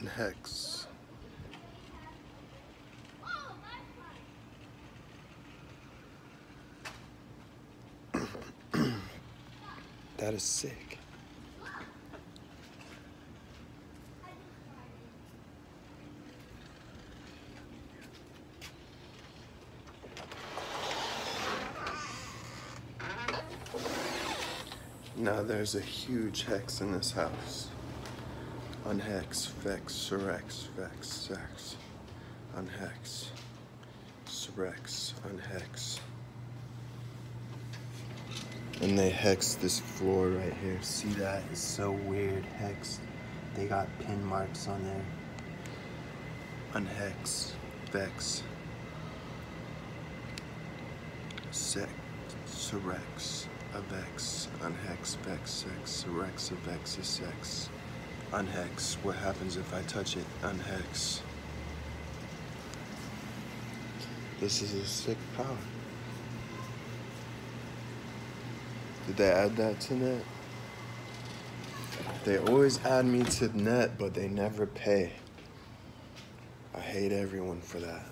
Unhex. that is sick. Now there's a huge hex in this house. Unhex, vex, surex, vex, sex. Unhex, surex, unhex. And they hex this floor right here. See that? It's so weird. Hex. They got pin marks on there. Unhex, vex, sex, surex, avex, unhex, vex, sex, surex, avex, sex. Unhex. What happens if I touch it? Unhex. This is a sick power. Did they add that to net? They always add me to net, but they never pay. I hate everyone for that.